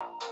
you